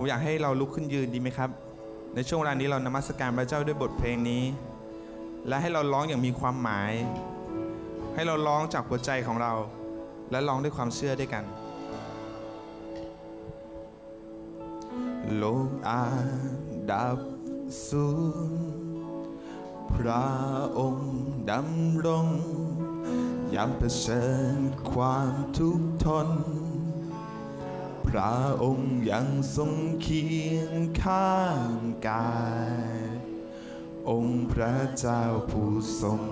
ผมอยากให้เราลุกขึ้นยืนดีไหมครับ ในช่วงเวลานี้เรานมัสการพระเจ้าด้วยบทเพลงนี้ และให้เราร้องอย่างมีความหมาย ให้เราร้องจากหัวใจของเรา และร้องด้วยความเชื่อด้วยกัน โลกอาดับสูญพระองค์ดำรงยามเผชิญความทุกข์ทน พระองค์ยังทรงเคียงข้างกาย องค์พระเจ้าผู้ทรง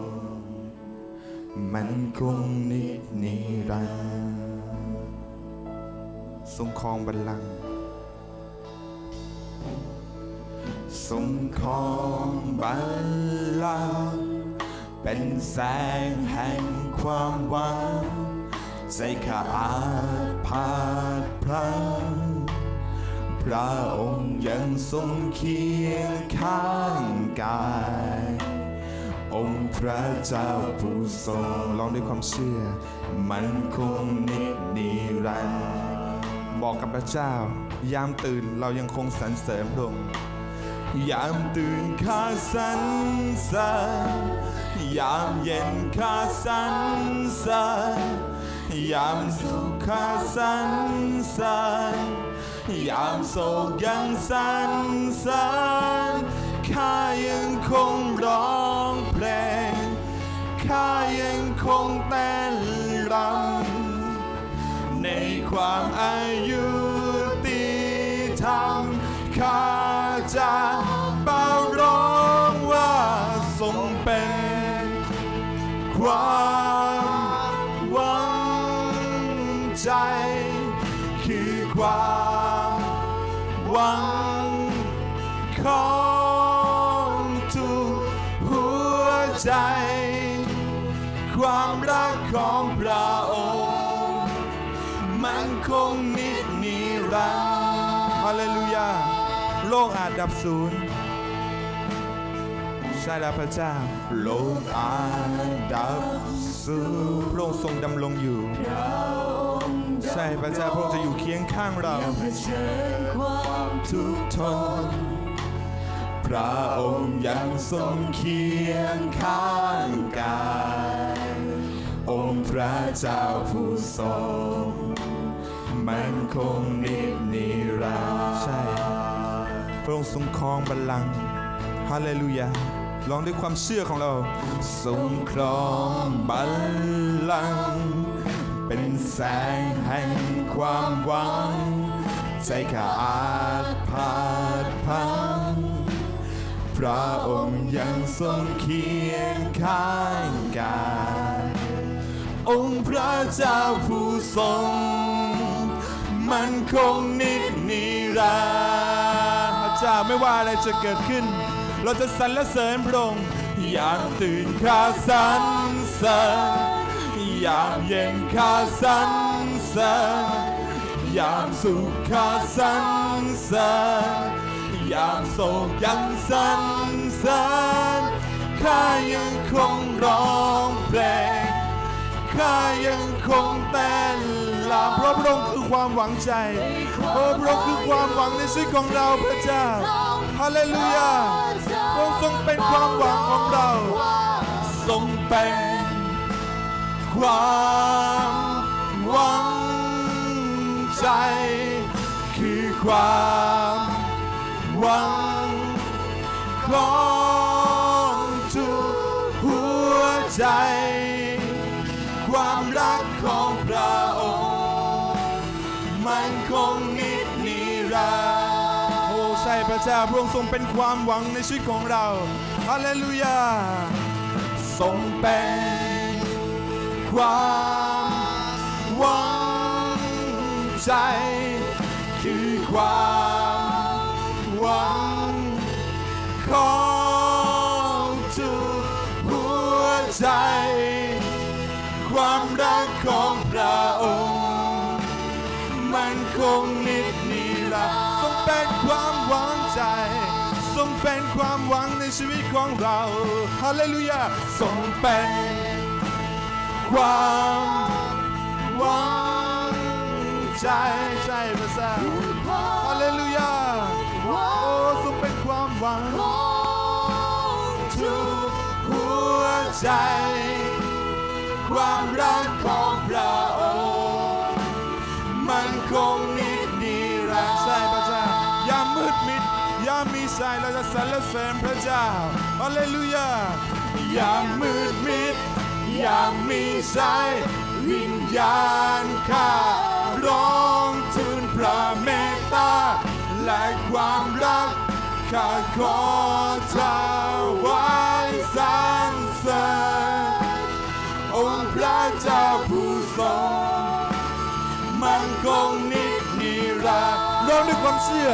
มันคงนิจนิรันดร์ทรงครองบัลลังก์ทรงครองบัลลังก์เป็นแสงแห่งความหวัง ใจขาอาจพาดพลังพระองค์ยังทรงเคียงข้างกาย องค์พระเจ้าผู้ทรงร้องด้วยความเชื่อ มันคงนิจนิรันดร์บอกกับพระเจ้า ยามตื่นเรายังคงสรรเสริญพระองค์ยามตื่นข้าสรรเสริญยามเย็นข้าสรรเสริญ ยามสุขสรรเสริญยามโศกยังสรรเสริญข้ายังคงร้องเพลงข้ายังคงเต้นรำในความอายุติธรรมข้าจะเป่าร้องว่าทรงเป็นความ ใจคือความหวังของทุกหัวใจ ความรักของพระองค์มันคงนิจนิรันดร์ฮาเลลูยาโลกอาจดับสูญใช่แล้วพระเจ้า โลกอาจดับสูญพระองค์ทรงดำรงอยู่ ใช่พระเจ้าพระองค์จะอยู่เคียงข้างเราเผชิญความทุกข์ทนพระองค์ยังทรงเคียงข้างกายองค์พระเจ้าผู้ทรงมันคงนิจนิรันดร์ใช่พระองค์ทรงครองบัลลังก์ฮาเลลูยาร้องด้วยความเชื่อของเรา ทรงครองบัลลังก์ เป็นแสงแห่งความหวัง ใจข้าอาจพาดพัง พระองค์ยังทรงเคียงข้างกายองค์พระเจ้าผู้ทรง มันคงนิจนิรันดร์พระเจ้าไม่ว่าอะไรจะเกิดขึ้น เราจะสรรเสริญพระองค์ยามตื่นข้าสรรเสริญ ยามเย็นข้าสรรเสริญยามสุขข้าสรรเสริญยามโศกยังสรรเสริญข้ายังคงร้องเพลงข้ายังคงเต้นลาเพราะพระองค์คือความหวังใจโอ้พระองค์คือความหวังในชีวิตของเราพระเจ้าฮาเลลูยาพระองค์ทรงเป็นความหวังของเรา ทรงเป็น ความหวังใจ คือความหวังของทุกหัวใจ ความรักของพระองค์มันคงนิจนิรันดร์โอ้ใช่พระเจ้าพระองค์ทรงเป็นความหวังในชีวิตของเราฮาเลลูยาทรงเป็น ความหวังใจ คือความหวังของทุกหัวใจ ความรักของพระองค์ มันคงนิจนิรันดร์ทรงเป็นความหวังใจทรงเป็นความหวังในชีวิตของเรา ฮาเลลูยาทรงเป็น ความหวังใจใช่พระเจ้าฮาเลลูยาโอ้ทรงเป็นความหวังของทุกหัวใจ ความรักของพระองค์มันคงนิดนิรันดร์ใช่พระเจ้ายามมืดมิดยามมีสายเราจะสรรเสริญพระเจ้าฮาเลลูยายามมืดมิด ยามมีสายวิญญาณข้าร้องทูลพระเมตตา และความรักข้าขอถวายสรรเสริญองค์พระเจ้าผู้ทรงมันคงนิดนิรันดร์ร้องด้วยความเชื่อ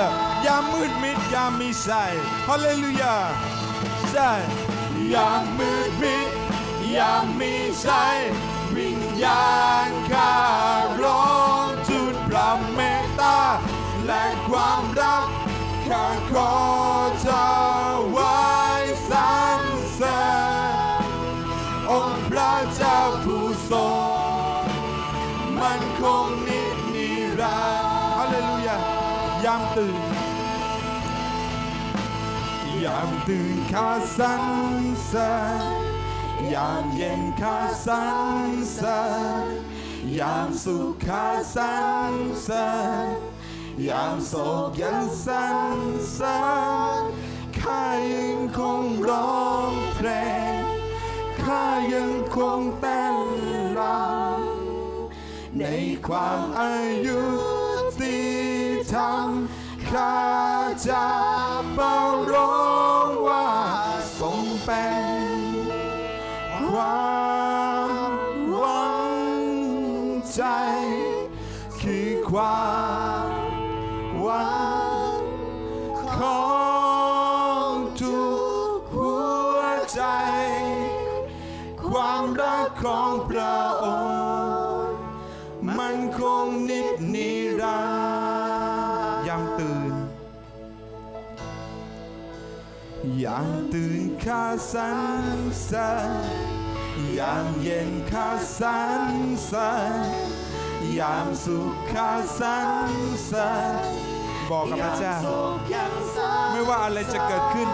ยามมืดมิดยามมีสายฮาเลลูยาใช่ยามมืดมิด ยามมีสายวิญญาณข้าร้องทูลพระเมตตา และความรักข้าขอถวายสรรเสริญองค์พระเจ้าผู้ทรงมันคงนิดนิรันดร์ฮาเลลูยายามตื่นยามตื่นข้าสรรเสริญ ยามเย็นข้าสรรเสริญยามสุขข้าสรรเสริญยามโศกยังสรรเสริญข้ายังคงร้องเพลงข้ายังคงเต้นรำในความอายุติธรรมข้าจะเป่าร้อง ข้าสรรเสริญยามเย็นข้าสรรเสริญยามสุขข้าสรรเสริญบอกกับพระเจ้า ไม่ว่าอะไรจะเกิดขึ้น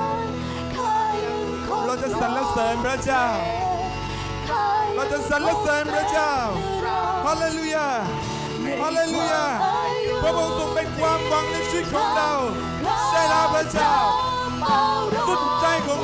เราจะสรรเสริญพระเจ้า เราจะสรรเสริญพระเจ้าฮาเลลูยาฮาเลลูยาพระองค์ทรงเป็นความหวังในชีวิตของเราใช่แล้วพระเจ้า สุดใจของ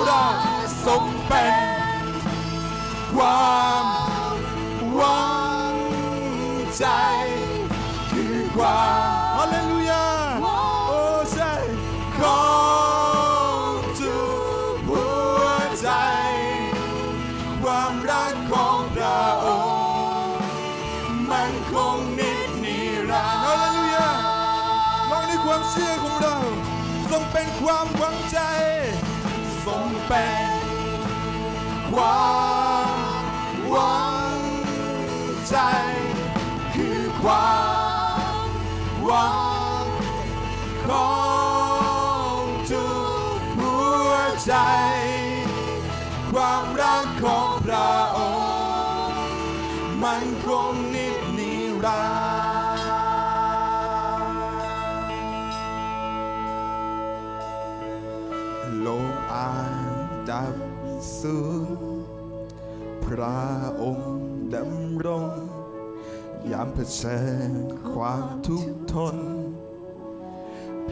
ยามเผชิญความทุกข์ทน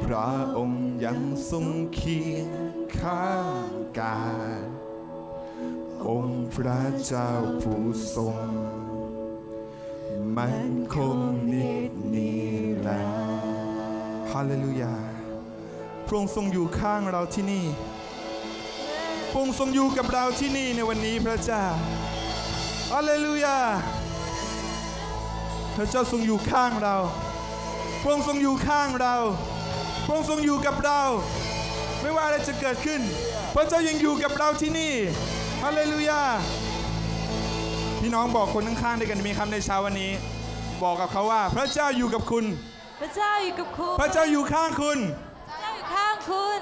พระองค์ยังทรงเคียงข้างกายองค์พระเจ้าผู้ทรง มันคงนิดนิรันดร์ฮาเลลูยา พระองค์ทรงอยู่ข้างเราที่นี่ พระองค์ทรงอยู่กับเราที่นี่ในวันนี้พระเจ้าฮาเลลูยา พระเจ้าทรงอยู่ข้างเราพระองค์ทรงอยู่ข้างเราพระองค์ทรงอยู่กับเรา ไม่ว่าอะไรจะเกิดขึ้น พระเจ้ายังอยู่กับเราที่นี่ฮาเลลูยาพี่น้องบอกคนข้างๆด้วยกันมีคำในเช้าวันนี้ บอกกับเขาว่า พระเจ้าอยู่กับคุณ พระเจ้าอยู่กับคุณพระเจ้าอยู่ข้างคุณพระเจ้าอยู่ข้างคุณ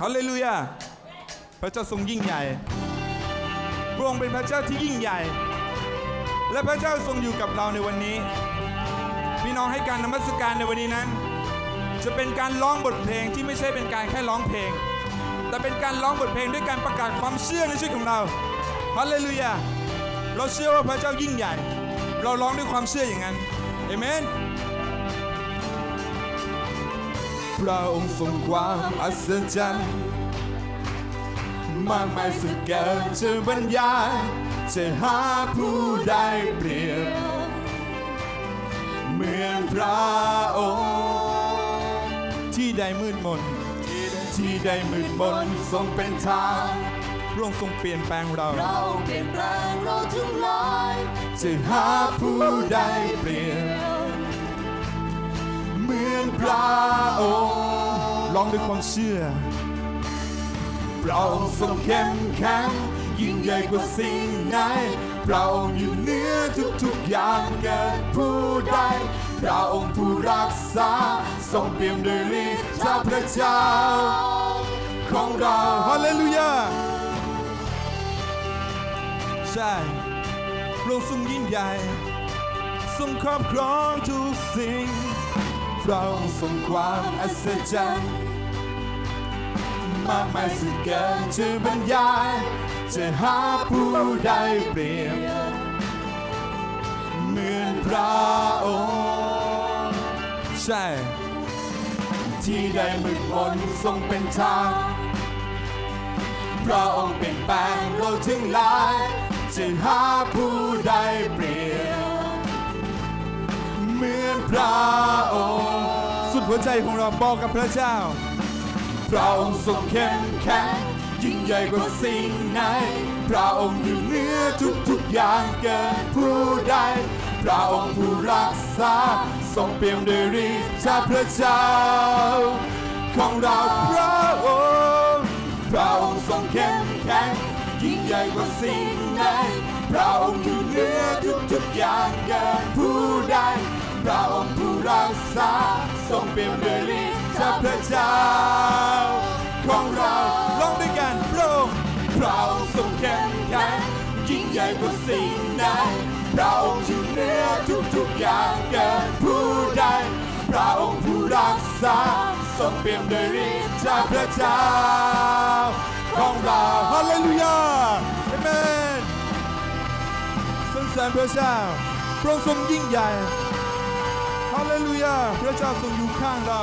ฮาเลลูยาพระเจ้าทรงยิ่งใหญ่พระองค์เป็นพระเจ้าที่ยิ่งใหญ่ และพระเจ้าทรงอยู่กับเราในวันนี้ พี่น้องให้การนมัสการในวันนี้นั้น จะเป็นการร้องบทเพลงที่ไม่ใช่เป็นการแค่ร้องเพลง แต่เป็นการร้องบทเพลงด้วยการประกาศความเชื่อในชีวิตของเราฮาเลลูยาเราเชื่อว่าพระเจ้ายิ่งใหญ่ เราร้องด้วยความเชื่ออย่างนั้นเอเมนพระองค์ทรงความอัศจรรย์มากมายสุดเกินจะบรรยาย จะหาผู้ใดเปรียบเหมือนพระองค์ที่ใดมืดมนที่ได้มืดมนทรงเป็นทางพระองค์ทรงเปลี่ยนแปลงเรา เราเปลี่ยนแปลงเราทั้งหลายจะหาผู้ใดเปรียบเหมือนพระองค์ร้องด้วยความเชื่อพระองค์ทรงเข้มแข็ง ยิ่งใหญ่กว่าสิ่งไหนพระองค์อยู่เหนือทุกๆอย่างเกิดผู้ใดพระองค์ผู้รักษาทรงเปี่ยมด้วยฤทธิ์จาพระเจ้าของเราฮาเลลูยาใช่พระองค์ทรงยิ่งใหญ่ทรงครอบครองทุกสิ่งพระองค์ทรงความอัศจรรย์ มากมายสุดเกินจะบรรยายจะหาผู้ใดเปรียบเหมือนพระองค์ใช่ ที่ได้มืดมนทรงเป็นทางพระองค์เป็นแปลงโลกทั้งหลายจะหาผู้ใดเปรียบเหมือนพระองค์สุดหัวใจของเราบอกกับพระเจ้า พระองค์ทรงเข้มแข็งยิ่งใหญ่กว่าสิ่งไหน พระองค์อยู่เหนือทุกๆอย่างเกินผู้ใด พระองค์ผู้รักษา ทรงเปี่ยมด้วยฤทธิ์จาพระเจ้า ของเราพระองค์ พระองค์ทรงเข้มแข็งยิ่งใหญ่กว่าสิ่งไหน พระองค์อยู่เหนือทุกๆอย่างเกินผู้ใด พระองค์ผู้รักษา ทรงเปี่ยมด้วยฤทธิ์ จากพระเจ้าของเราร้องด้วยกันพระองค์พระองค์ทรงเข้มแข็งยิ่งใหญ่กว่าสิ่งใดพระองค์อยู่เหนือทุกๆอย่างเกินผู้ใดพระองค์ผู้รักษาทรงเปี่ยมด้วยฤทธิ์จากพระเจ้าของเราฮาเลลูยาเอเมนสรรเสริญพระเจ้าพระองค์ทรงยิ่งใหญ่ฮาเลลูยาพระเจ้าทรงอยู่ข้างเรา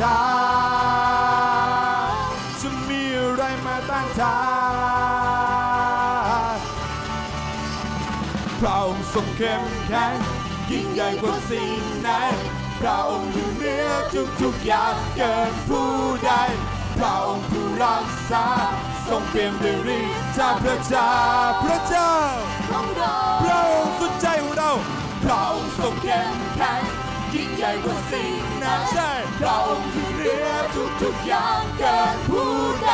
ทานจะมีอะไรมาต้านทานพระองค์ทรงเข้มแข็งยิ่งใหญ่กว่าสิ่งไหนพระองค์อยู่เหนือทุกๆอย่างเกินผู้ใดพระองค์ผู้รักษาทรงเปี่ยมด้วยฤทธิ์จากพระเจ้าพระเจ้าของเราพระองค์สุดใจของเราพระองค์ทรงเข้มแข็ง ยิ่งใหญ่กว่าสิ่งไหนใช่พระองค์อยู่เหนือทุกๆอย่างเกินผู้ใด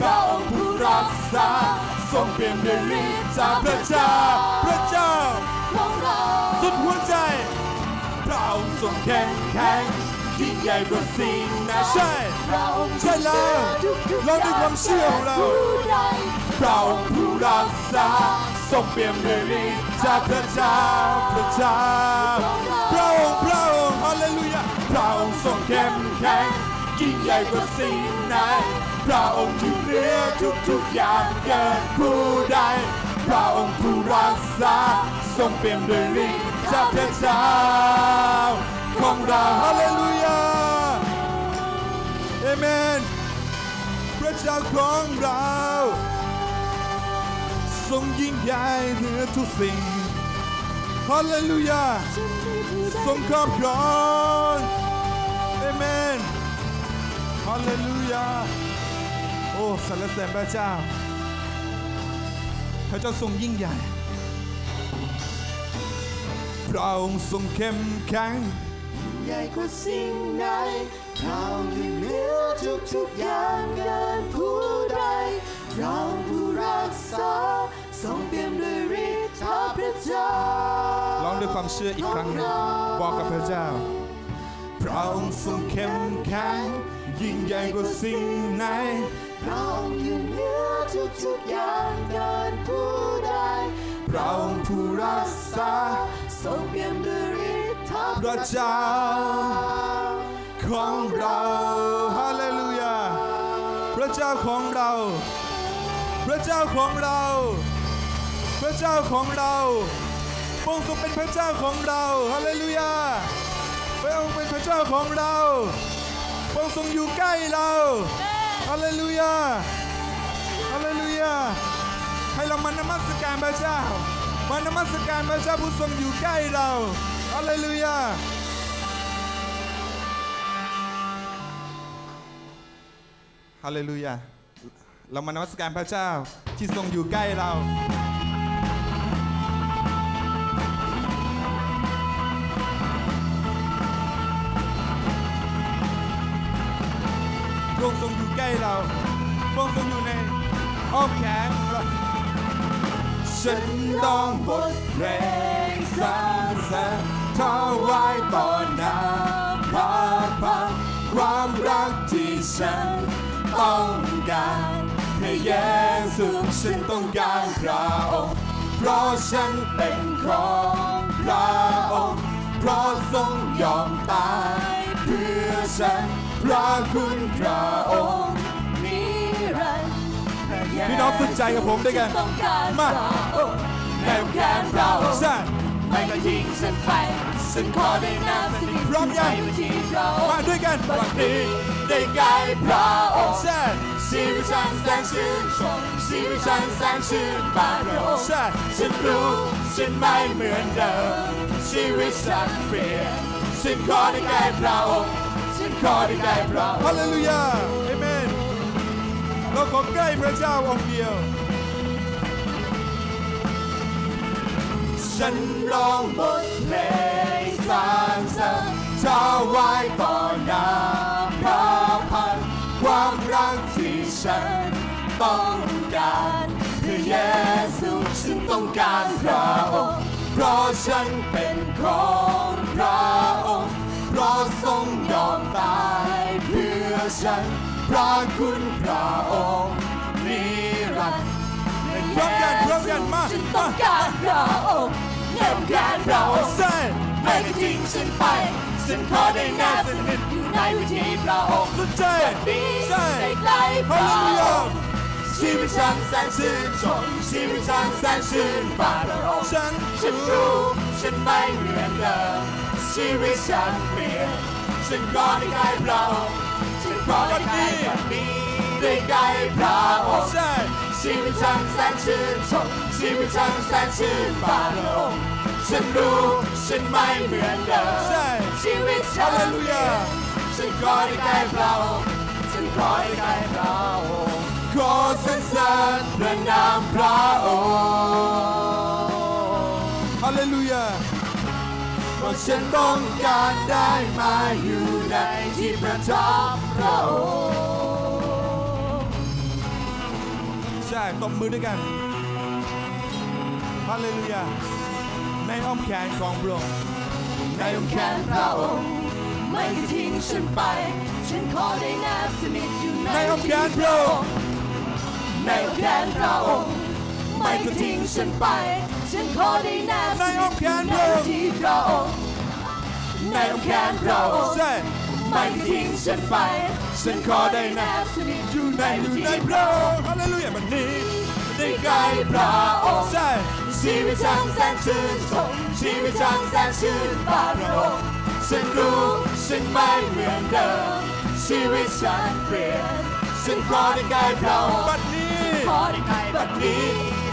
พระองค์ผู้รักษาทรงเปลี่ยมด้วยฤทธิ์จากพระเจ้าพระเจ้าของเราสุดหัวใจพระองค์ทรงเข้มแข็งยิ่งใหญ่กว่าสิ่งไหนใช่พระองค์ใช่แล้วเราด้วยความเชื่อของเราผู้ใดพระองค์ผู้รักษาทรงเปลี่ยมด้วยฤทธิ์จากพระเจ้าพระเจ้า เข้มแข็งยิ่งใหญ่กว่าสิ่งไหนพระองค์อยู่เหนือทุกๆอย่างเกินผู้ใด พระองค์ผู้รักษาทรงเปี่ยมด้วยฤทธิ์จากพระเจ้าของเราฮาเลลูยาเอเมน พระเจ้าของเรา ทรงยิ่งใหญ่เหนือทุกสิ่งฮาเลลูยาทรงครอบครอง เอเมนฮาเลลูยา โอ้สรรเสริญพระเจ้า พระเจ้าทรงยิ่งใหญ่พพระองค์ทรงเข้มแข็ง ใหญ่กว่าสิ่งใดเราอยู่เหนือทุกทุกๆอย่างเกินผู้ใดเราผู้รักษาทรงเปี่ยมด้วยฤทธาพระเจ้าร้องด้วยความเชื่ออีกครั้งหนึ่งบอกกับพระเจ้า พระองค์ทรงเข้มแข็งยิ่งใหญ่กว่าสิ่งไหนเราอยู่เหนือทุกทุกๆอย่างเกินผู้ใดพระองค์ผู้รักษาทรงเปี่ยมด้วยฤทธาพระเจ้าของเราฮาเลลูยาพระเจ้าของเรา พระเจ้าของเรา พระเจ้าของเราพระองค์ทรงเป็นพระเจ้าของเราฮาเลลูยา พระองค์เป็นพระเจ้าของเราพระองค์ทรงอยู่ใกล้เราฮาเลลูยาฮาเลลูยาให้เรามานมัสการพระเจ้ามานมัสการพระเจ้าผู้ทรงอยู่ใกล้เราฮาเลลูยาฮาเลลูยาเรามานมัสการพระเจ้าที่ทรงอยู่ใกล้เรา พระองค์ทรงอยู่ในอ้อมแขนของเราฉันร้องบทเพลงสรรเสริญถวายต่อหน้าพระพักความรักที่ฉันต้องการพระเยซูฉันต้องการพระองค์เพราะฉันเป็นของพระองค์เพราะทรงยอมตายเพื่อฉันพระคุณพระองค์ พระเยซูพี่น้องฝึกใจกับผมด้วยกันต้องการมาพระองค์แนวแขนพระองค์ใช่ไม่ก็ทิ้งฉันไปฉันขอได้นำสิ่งพร้อมยังในที่พระองค์มาด้วยกันบัดนี้ได้ใกล้พระองค์ใช่ชีวิตฉันแสนชื่นชมชีวิตฉันแสนชื่นบานพระองค์ใช่ฉันรู้ฉันไม่เหมือนเดิมชีวิตฉันเปลี่ยนฉันขอได้ใกล้พระองค์ฉันขอได้ใกล้พระองค์ฮาเลลูยา เราขอใกล้พระเจ้าองค์เดียว ฉันร้องบทเพลงสรรเสริญถวายต่อหน้าพระพันความรักที่ฉันต้องการพระเยซูฉันต้องการพระองค์เพราะฉันเป็นของพระองค์เพราะทรงยอมตายเพื่อฉัน ระคุณพระองค์นิรันดร์พร้อมกันพร้อมกันมาฉันต้องการพระองค์แนวแขนพระองค์ไม่ได้ทิ้งฉันไปฉันขอได้แนบสนิทอยู่ในวิถีพระองค์สุดใจดีใช่ใกล้พระเลอลูยางค์ชีวิตฉันแสนชื่นชมชีวิตฉันแสนชื่นบานพระองค์ฉันฉันรู้ฉันไม่เหมือนเดิมชีวิตฉันเปลี่ยนฉันขอได้ใกล้พระองค์ ฉันขอได้ใกล้แบบนี้ได้ใกล้พระองค์ชีวิตฉันแสนชื่นชมชีวิตฉันแสนชื่นบานองค์ฉันรู้ฉันไม่เหมือนเดิมชีวิตฉัฮานเลลูยาฉันขอได้ใกล้พระองค์ฉันขอได้ใกล้พระองค์ขอสรรเสริญพระนามพระองค์ฮาเลลูยาเพราะฉันต้องการได้มาอยู่ ในที่ประทับพระองค์ใช่ตบมือด้วยกันฮาเลลูยาในอ้อมแขนของพระองค์ในอ้อมแขแขนนพพระระอองงค์ค์ไม่ได้ทิ้งฉันไป ฉันขอได้แนบสนิทอยู่ในในอ้อมแขนพระองค์ในอ้อมแขนพระองค์ไม่ได้ทิ้งฉันไป ฉันขอได้แนบสในนิอ้อทมแขอยู่นในพระองค์ที่พระองค์ในอ้อมแขนพระองค์ใช่ ไม่ทิ้งฉันไป ฉันขอได้แนบสนิทอยู่ในอยู่ในพระองค์ฮาเลลูยามันนี้ได้ใกล้พระองค์ใช่ชีวิตฉันแสนชื่นชมชีวิตฉันแสนชื่นบานพระองค์ฉันรู้ฉันไม่เหมือนเดิม ชีวิตฉันเปลี่ยนฉันขอได้ใกล้พระองค์บัดนี้ขอได้ใกล้บัดนี้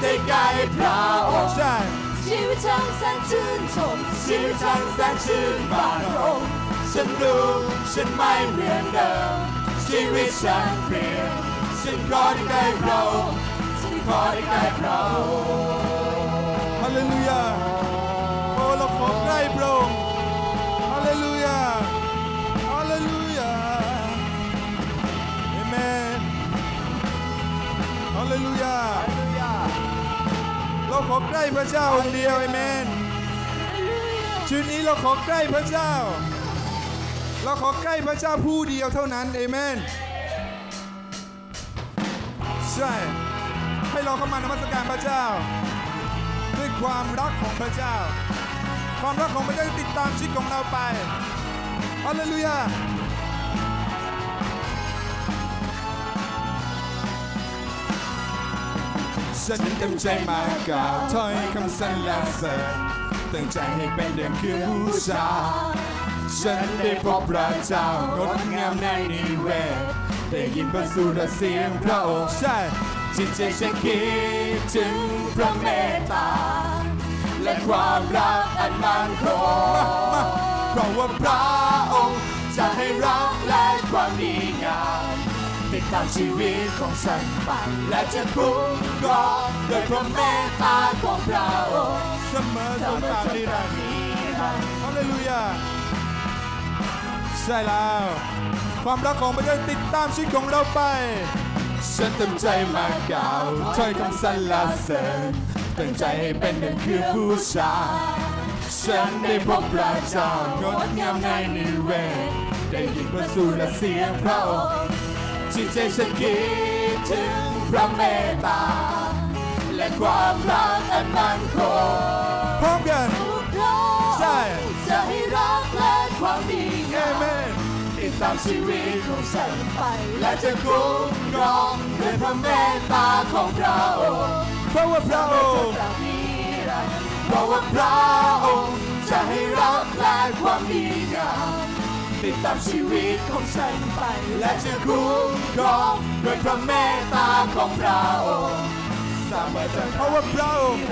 ได้ใกล้พระองค์ใช่ชีวิตฉันแสนชื่นชมชีวิตฉันแสนชื่นบานพระองค์ ฉันรู้ฉันไม่เหมือนเดิมชีวิตฉันเปลี่ยนฉันขอได้ใกล้เราฉันขอได้ใกล้เราฮาเลลูยาโอ้เราขอใกล้พระองค์ฮาเลลูยาฮาเลลูยาเอเมนฮาเลลูยาเราขอใกล้พระเจ้าองค์เดียวเอเมนชีวิตนี้เราขอใกล้พระเจ้า เราขอใกล้พระเจ้าผู้เดียวเท่านั้นเอเมน ใช่ ให้เราเข้ามานมัสการพระเจ้า ด้วยความรักของพระเจ้า ความรักของพระเจ้าติดตามชีวิตของเราไปฮาเลลูยาฉันเต็มใจมากล่าวถ้อยคำสรรเสริญตั้งใจให้เป็นเดิมคือบูชา ฉันได้พบพระเจ้างดงามในนิเวศได้ยินพระสุรเสียงพระองค์ใช่จิตใจฉันคิดถึงพระเมตตา และความรักอันมั่นคงมาเพราะว่าพระองค์จะให้รักและความดีงามติดตามชีวิตของฉันไปและจะคุ้มครองด้วยพระเมตตาของพระองค์เสมอจนตามนิรันดร์ฮาเลลูยา ใช่แล้ว ความรักของพระเจ้าติดตามชีวิตของเราไป ฉันเต็มใจมากล่าวถ้อยคำสรรเสริญตั้งใจให้เป็นหนึ่งคือบูชาฉันได้พบพระเจ้างดงามในนิเวศได้ยินพระสุรเสียงพระองค์จิตใจฉันคิดถึงพระเมตตา และความรักอันมั่นคงพร้อมกันใช่จะให้รักและความดีเองามเมน ตามชีวิตของฉันไป และจะคุ้มครองด้วยพระเมตตาของพระองค์เพราะว่าพระองค์เพราะว่าพระองค์จะให้รักและความดีงามติดตามชีวิตของฉันไป และจะคุ้มครองด้วยพระเมตตาของพระองค์สามารถจะเพราะว่าพระองค์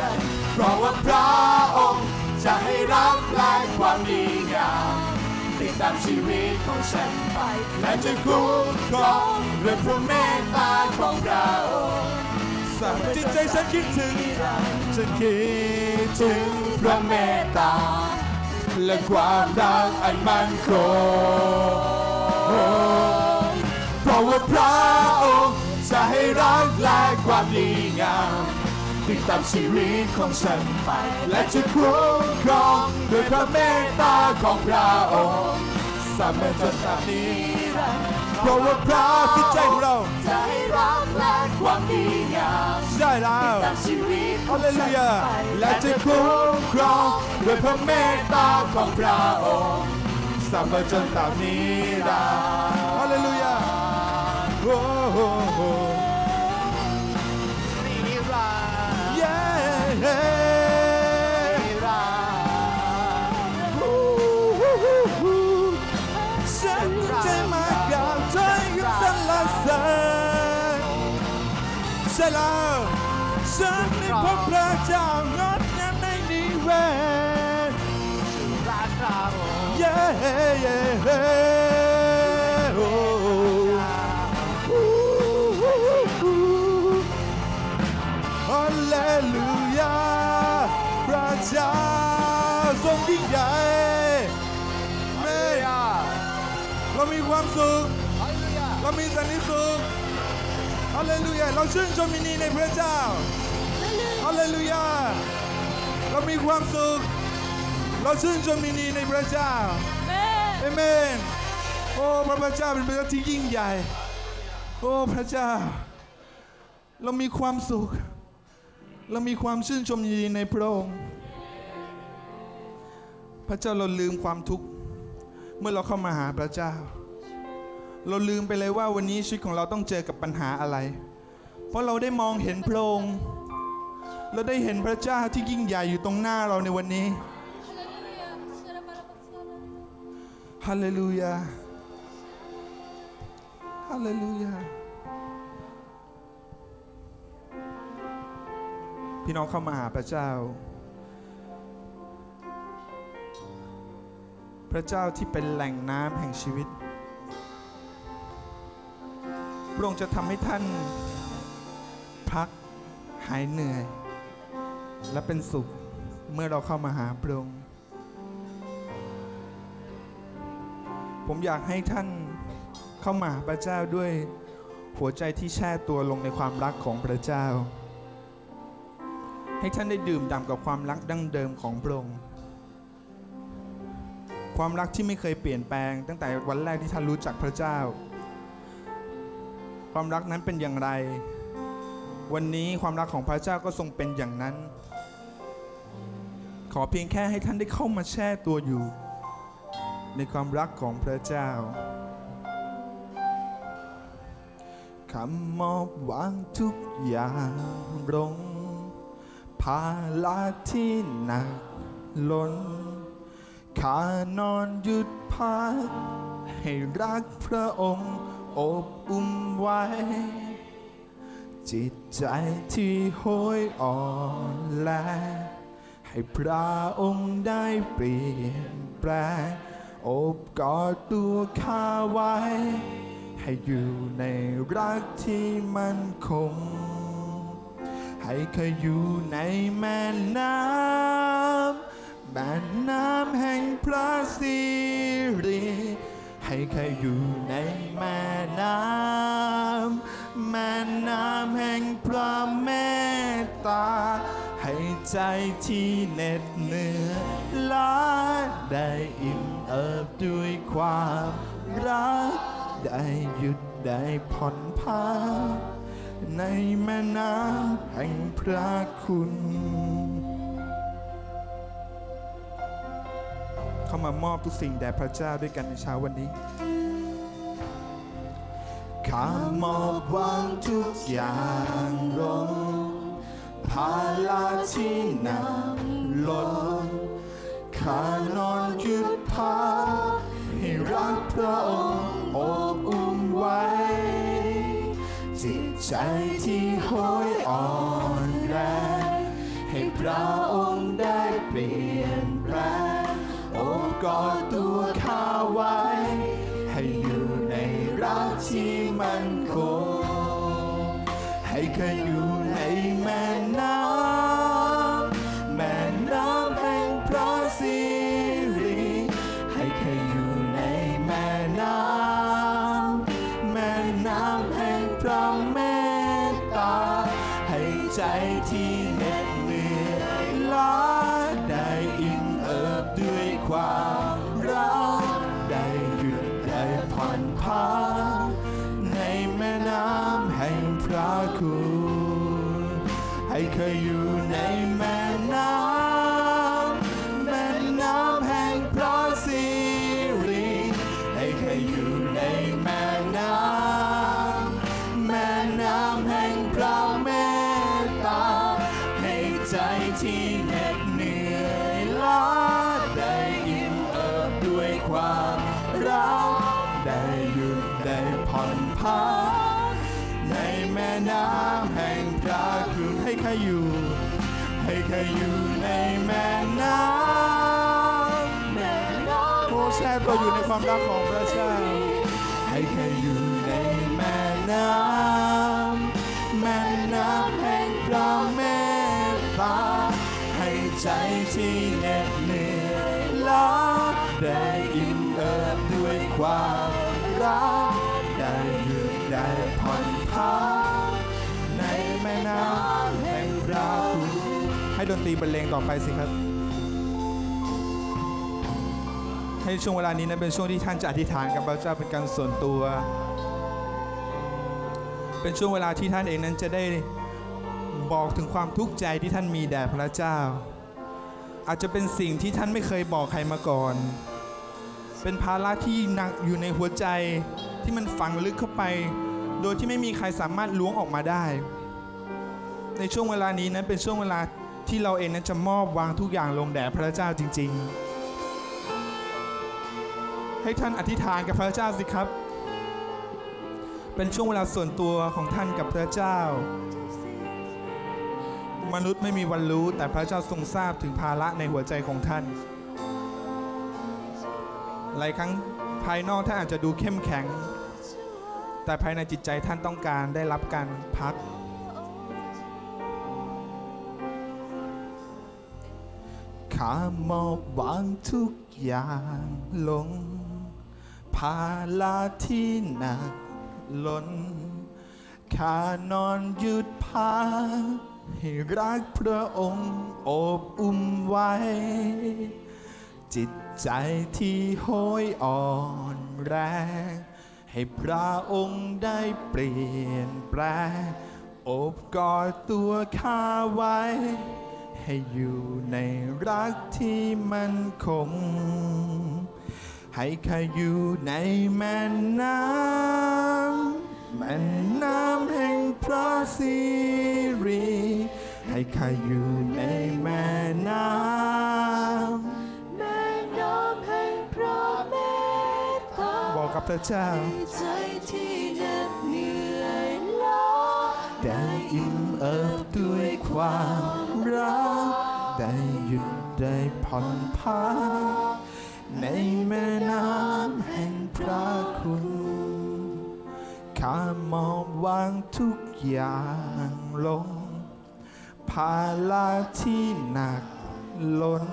เพราะว่าพระองค์จะให้รักและความดีงาม ตามชีวิตของฉันไปและจะคุ้มครองด้วยพระเมตตาของพระองค์สามจิตใจฉันคิดถึงฉันคิดถึงพระเมตตา และความรักอันมั่นคงเพราะว่าพระองค์จะให้รักและความดีงาม ติดตามชีวิตของฉันไป และจะคุ้มครองด้วยพระเมตตาของพระองค์สามารถจนตามนี้เพราะว่าพระจิตใจของเราจะให้รักและความดีงามใช่แล้วตามชีวิตฮาเลลูยาและจะคุ้มครองด้วยพระเมตตาของพระองค์สามารถจนตามนี้ได้ฮาเลลูยาโอ้ ใช่แล้วฉันได้พบพระเจ้างดงามในนิเว ฮาเลลูยาพระเจ้าทรงยิ่งใหญ่เมยาเรามีความสุขเรามีสันติสุขฮาเลลูยาเราชื่นชมยินดีในพระเจ้าฮาเลลูยาเรามีความสุข เราชื่นชมยินดีในพระเจ้าเอเมนโอ้พระพระเจ้าเป็นพระเจ้าที่ยิ่งใหญ่ โอ้พระเจ้า เรามีความสุข เรามีความชื่นชมยินดีในพระองค์พระเจ้าเราลืมความทุกข์เมื่อเราเข้ามาหาพระเจ้า เราลืมไปเลยว่าวันนี้ชีวิตของเราต้องเจอกับปัญหาอะไร เพราะเราได้มองเห็นพระองค์เราได้เห็นพระเจ้าที่ยิ่งใหญ่อยู่ตรงหน้าเราในวันนี้ฮาเลลูยาฮาเลลูยาพี่น้องเข้ามาหาพระเจ้า พระเจ้าที่เป็นแหล่งน้ำแห่งชีวิต ระองค์จะทำให้ท่าน พักหายเหนื่อย และเป็นสุขเมื่อเราเข้ามาหาพระองค์ผมอยากให้ท่านเข้ามาหาพระเจ้าด้วยหัวใจที่แช่ตัวลงในความรักของพระเจ้า ให้ท่านได้ดื่มด่ำกับความรักดั้งเดิมของพระองค์ความรักที่ไม่เคยเปลี่ยนแปลงตั้งแต่วันแรกที่ท่านรู้จักพระเจ้า ความรักนั้นเป็นอย่างไร วันนี้ความรักของพระเจ้าก็ทรงเป็นอย่างนั้น ขอเพียงแค่ให้ท่านได้เข้ามาแช่ตัวอยู่ ในความรักของพระเจ้าคำมอบวางทุกอย่างลงภาระที่หนักล้นขานอนหยุดพักให้รักพระองค์ อบอุ้มไว้ จิตใจที่โหยอ่อนแลให้พระองค์ได้เปลี่ยนแปลงอบกอดตัวข้าไว้ ให้อยู่ในรักที่มั่นคง ให้เคยอยู่ในแม่น้ำแม่น้ำแห่งพระสิริ ให้เคยอยู่ในแม่น้ำแม่น้ำแห่งพระเมตตา ให้ใจที่เหน็ดเหนื่อยล้าได้อิ่มเอิบด้วยความรัก ได้หยุดได้ผ่อนพักในแม่น้ำแห่งพระคุณ เข้ามามอบทุกสิ่งแด่พระเจ้าด้วยกันในเช้าวันนี้ข้ามอบวางทุกอย่างลงภาระที่หนักล้นข้านอนหยุดพักให้รักพระองค์อบอุ้มไว้ จิตใจที่โหยอ่อนแรงให้พระองค์ กอดตัวข้าไว้ ให้อยู่ในรักที่มันคง ให้เคยอยู่ในแม่น้ำแม่น้ำแห่งพระสิริให้เคยอยู่ในแม่น้ำแม่น้ำแห่งพระเมตตา ให้ใจที่เหน็ดเหนื่อยล้า อยู่ในแม่น้ำแม่น้ำโอ้แช่ตัวอยู่ในความรักของพระเจ้า ให้ใครอยู่ในแม่น้ำแม่น้ำแห่งพระเมตตาให้ใจที่เหน็ดเหนื่อยล้าได้อิ่มเอิบด้วยความรัก ดนตรีบรรเลงต่อไปสิครับ ให้ช่วงเวลานี้นั้นเป็นช่วงที่ท่านจะอธิษฐานกับพระเจ้าเป็นการส่วนตัว เป็นช่วงเวลาที่ท่านเองนั้นจะได้บอกถึงความทุกข์ใจที่ท่านมีแด่พระเจ้า อาจจะเป็นสิ่งที่ท่านไม่เคยบอกใครมาก่อน เป็นภาระที่หนักอยู่ในหัวใจที่มันฝังลึกเข้าไป โดยที่ไม่มีใครสามารถล้วงออกมาได้ ในช่วงเวลานี้นั้นเป็นช่วงเวลา ที่เราเองนั้นจะมอบวางทุกอย่างลงแด่พระเจ้าจริง ๆ ให้ท่านอธิษฐานกับพระเจ้าสิครับ เป็นช่วงเวลาส่วนตัวของท่านกับพระเจ้า มนุษย์ไม่มีวันรู้แต่พระเจ้าทรงทราบถึงภาระในหัวใจของท่าน หลายครั้งภายนอกท่านอาจจะดูเข้มแข็ง แต่ภายในจิตใจท่านต้องการได้รับการพัก ข้ามอบวางทุกอย่างลง ภาระที่หนักล้น ข้านอนหยุดพักให้รักพระองค์อบอุ้มไว้ จิตใจที่โหยอ่อนแรง ให้พระองค์ได้เปลี่ยนแปลงอบกอดตัวข้าไว้ ให้อยู่ในรักที่มันคง ให้ข้าอยู่ในแม่น้ำแม่น้ำแห่งพระสิริให้ข้าอยู่ในแม่น้ำแม่น้ำแห่งพระเมตตาบอกกับพระเจ้าให้ใจที่เหน็ดเหนื่อยล้าได้อิ่มเอิบด้วยความ รักได้หยุดได้ผ่อนพักในแม่น้ำแห่งพระคุณข้ามอบวางทุกอย่างลง ภาระที่หนักล้น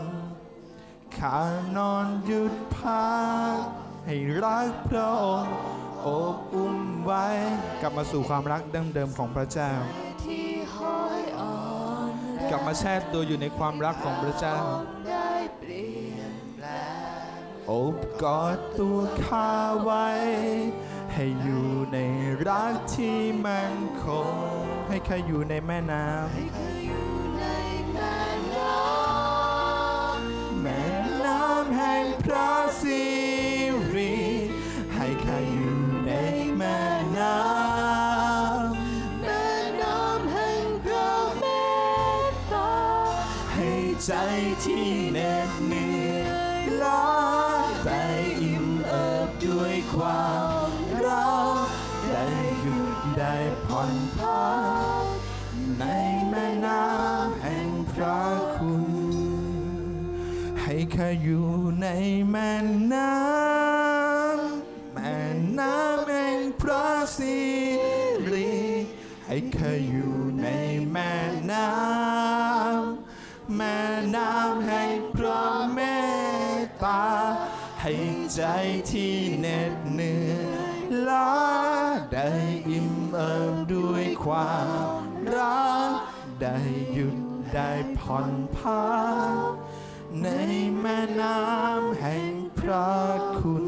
ข้านอนหยุดพักให้รักพระองค์อบอุ้มไว้ กลับมาสู่ความรักดั้งเดิมของพระเจ้าที่ห้อยออนแรง กลับมาแช่ตัวอยู่ในความรักของพระเจ้าโอบกอดตัวข้าไว้ ให้อยู่ในรักที่มั่นคง ให้ข้าอยู่ในแม่น้ใให้ข้าอยู่ในแม่น้ำแม่น้ำแห่งพระสิริให้ข้าอยู่ในแม่น้ำแม่น้ำแห่งพระเมตตาให้ใจที่เหน็ดเหนื่อยล้าได้อิ่มเอิบด้วยความรักได้หยุดได้ผ่อนพัก ในแม่น้ำแห่งพระคุณ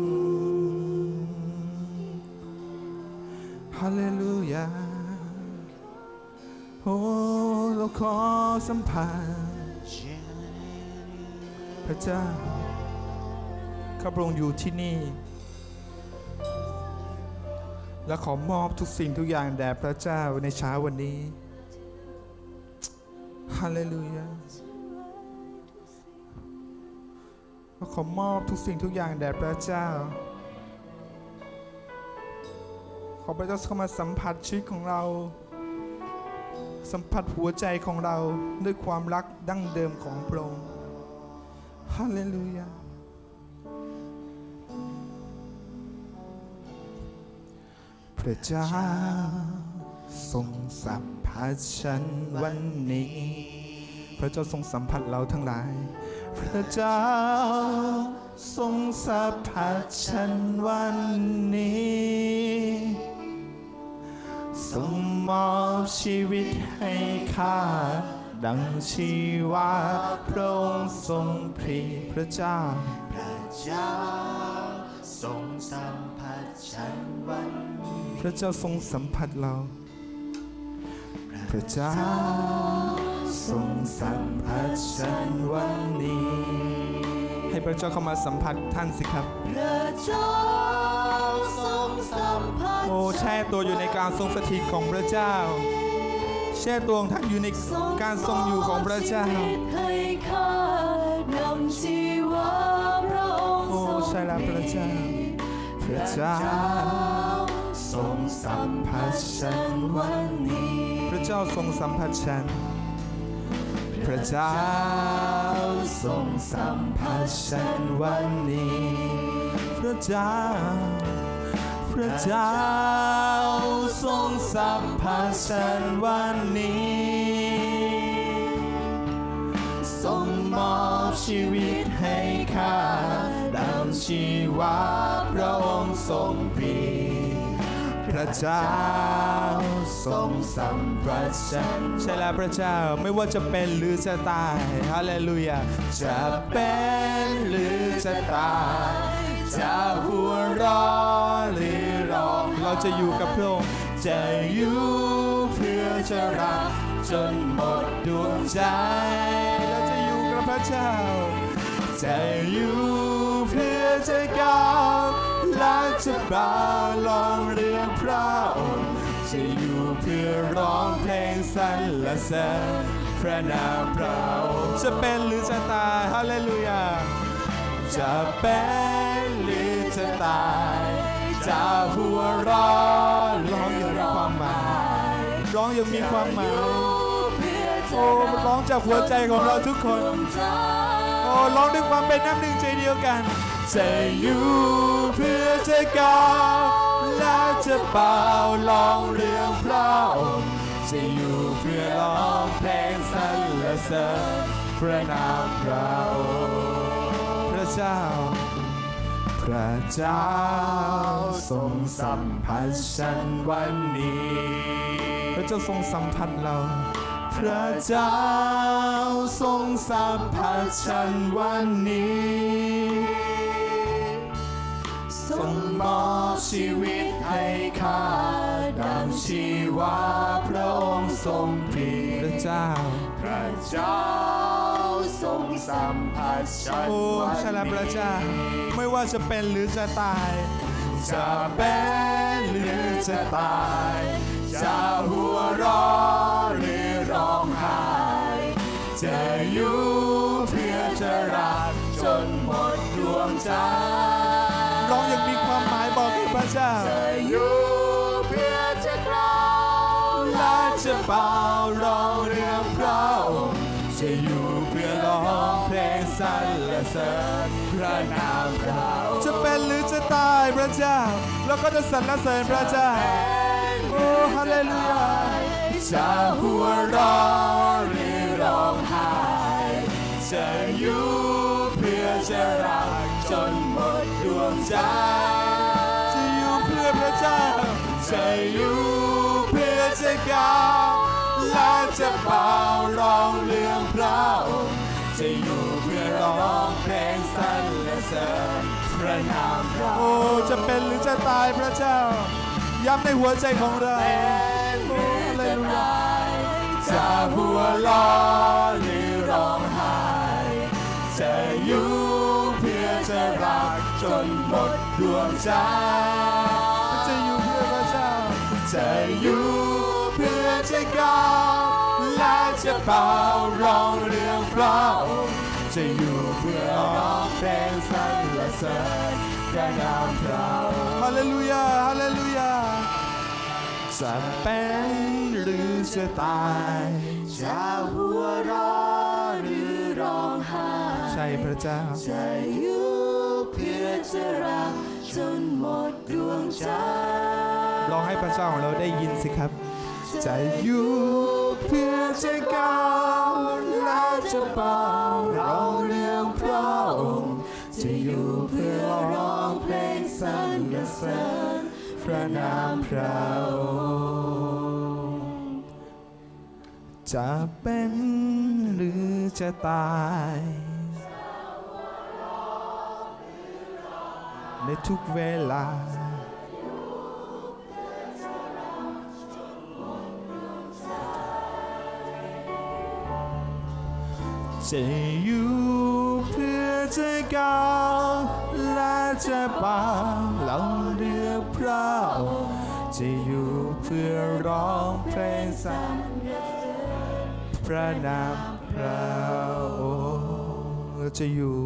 ฮาเลลูยา โอ้เราขอสัมผัสพระเจ้า ข้าพระองค์อยู่ที่นี่ และขอมอบทุกสิ่งทุกอย่างแด่พระเจ้าในเช้าวันนี้ ฮาเลลูยา เราขอมอบทุกสิ่งทุกอย่างแด่พระเจ้า ขอพระเจ้าเข้ามาสัมผัสชีวิตของเรา สัมผัสหัวใจของเราด้วยความรักดั้งเดิมของพระองค์ฮาเลลูยาพระเจ้าทรงสัมผัสฉันวันนี้ พระเจ้าทรงสัมผัสเราทั้งหลาย พระเจ้าทรงสัมผัสฉันวันนี้ทรงมอบชีวิตให้ข้าดังชีวาพระองค์ทรงพรีพระเจ้า พระเจ้าทรงสัมผัสฉันวันนี้พระเจ้าทรงสัมผัสเรา พระเจ้าทรงสัมผัสฉันวันนี้ ให้พระเจ้าเข้ามาสัมผัสท่านสิครับ พระเจ้าทรงสัมผัสโอ้แช่ตัวอยู่ในการทรงสถิตของพระเจ้า แช่ตัวของท่านอยู่ในการทรงอยู่ของพระเจ้าชีวิตให้ข้านำชีวาพระองค์โอ้ทรงใช่แล้วพระเจ้า พระเจ้าทรงสัมผัสฉันวันนี้พระ เจ้าทรงสัมผัสฉัน พระเจ้าทรงสัมผัสฉันวันนี้ พระเจ้า พระเจ้าทรงสัมผัสฉันวันนี้ทรงมอบชีวิตให้ข้าดังชีวาพระองค์ทรงพี ระเจ้า ทรงสัมผัสฉันใช่แล้วพระเจ้าไม่ว่าจะเป็นหรือจะตายฮาเลลูยาจะเป็นหรือจะตายจะหัวเราะหรือร้องเราจะอยู่กับพระองค์จะอยู่เพื่อจะรักจนหมดดวงใจเราจะอยู่กับพระเจ้าจะอยู่เพื่อจะก้าวและจะบ่าลองเรียงพระ จะอยู่เพื่อร้องเพลงสรรเสริญพระนามพระองค์จะเป็นหรือจะตายฮาเลลูยาจะเป็นหรือจะตายจะหัวราะหร้องอย่างมีความหมายร้องอย่างมีความหมายเพื่อจะโอ้ร้องจากหัวใจของเราทุกคนโอ้ร้องด้วยความเป็นน้ำหนึ่งใจเดียวกันจะอยู่เพื่อจะก้าว และจะเป่าลองเรื่องพระองค์จะอยู่เพื่อร้องเพลงสรรเสริญพระนามพระองค์พระเจ้า พระเจ้าทรงสัมผัสฉันวันนี้ พระเจ้าทรงสัมผัสเรา พระเจ้าทรงสัมผัสฉันวันนี้ ทรงมอบชีวิตให้ข้าดังชีวาพระองค์ทรงพรีพระเจ้า พระเจ้าทรงสัมผัสฉันโอ้วันใช่แล้วพระนี้เจ้า ไม่ว่าจะเป็นหรือจะตาย จะเป็นหรือจะตาย จะหัวเราะหรือร้องไห้จะอยู่เพื่อจะรักจนหมดดวงใจ หรือจะตายพระเจ้า แล้วก็จะสรรเสริญพระเจ้า โอ้ฮาเลลูยาจะหัวเราะหรือร้องไห้จะอยู่เพื่อจะรักจนหมดดวงใจจะอยู่เพื่อพระเจ้าจะอยู่เพื่อจะก้าวและจะเป่าร้องเรื่องพระองค์จะอยู่เพื่อร้องเพลงสรรเสริญ พระนามพระโอ้จะเป็นหรือจะตายพระเจ้า ย้ำในหัวใจของเราโอ้ฮาเลลูยาจะหัวเราะหรือร้องไห้จะอยู่เพื่อจะรักจนหมดดวงใจจะอยู่เพื่อพระเจ้าจะอยู่เพื่อจะก้าวและจะเป่าร้องเรื่องพระองค์จะอยู่เพื่อร้องเพลงสรร เสริญพระนามพระองค์ฮาเลลูยาฮาเลลูยาจะเป็นหรือจะตายจะหัวเราะหรือร้องไห้ใช่พระเจ้าจะอยู่เพื่อจะรักจนหมดดวงใจลองให้พระเจ้าของเราได้ยินสิครับ จะอยู่เพื่อจะก้าวและจะเป่ สรรเสริญพระนามพระองค์จะเป็นหรือจะตายในทุกเวลาจะอยู่เพื่อจะก้าว จะป่าเราเรียกพระองค์จะอยู่เพื่อร้องเพลงสรรพระนามพระองค์จะอยู่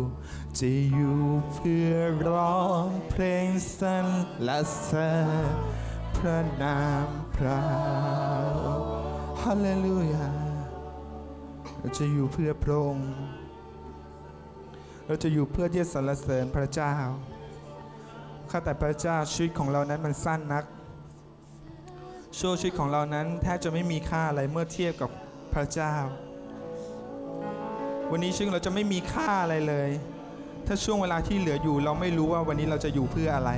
จะอยู่เพื่อร้องเพลงสรรและเสริญพระนามพระองค์ฮาเลลูยาเราจะอยู่เพื่อพระองค์ เราจะอยู่เพื่อที่จะสรรเสริญพระเจ้า ข้าแต่พระเจ้าชีวิตของเรานั้นมันสั้นนักช่วงชีวิตของเรานั้นแทบจะไม่มีค่าอะไรเมื่อเทียบกับพระเจ้า วันนี้ชีวิตเราจะไม่มีค่าอะไรเลย ถ้าช่วงเวลาที่เหลืออยู่ เราไม่รู้ว่าวันนี้เราจะอยู่เพื่ออะไร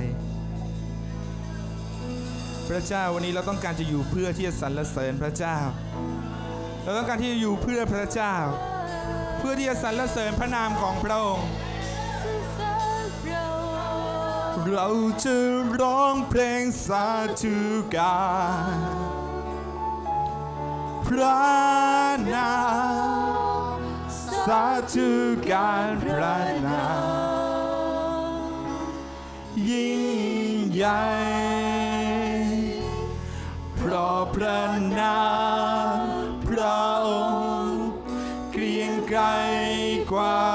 พระเจ้าวันนี้เราต้องการจะอยู่เพื่อที่จะสรรเสริญพระเจ้า เราต้องการที่จะอยู่เพื่อพระเจ้า เพื่อที่จะสรรเสริญพระนามของพระองค์ เราจะร้องเพลงสาธุการพระนามสาธุการพระนามยิ่งใหญ่เพราะพระนามพระองค์เกรียงไกรกว่า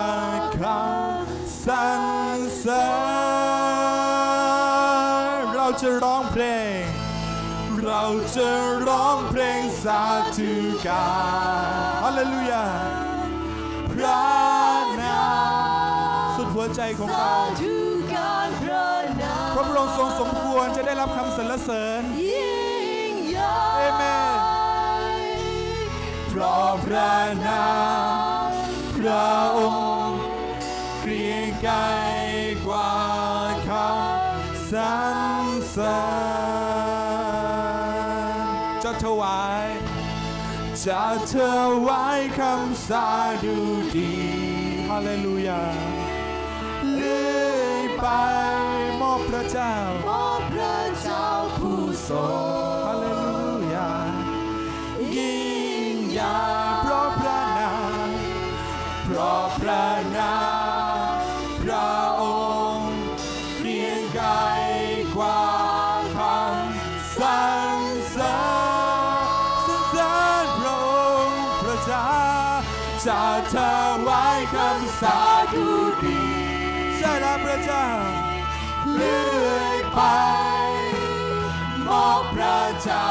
องเพลง เราจะร้องเพลงสาธุการฮาเลลูยาพระนามสุดหัวใจของเราพระนามพระองค์ทรงสมควรจะได้รับคำสรรเสริญยิ่งใหญ่เอเมนเพราะพระนามพระองค์เกรียงไกร จะถวายจะถวายคำสาดูดีฮาเลลูยาเลื่อยไปมอบพระเจ้ามอบพระเจ้าผู้ทรง ไป มอบพระเจ้า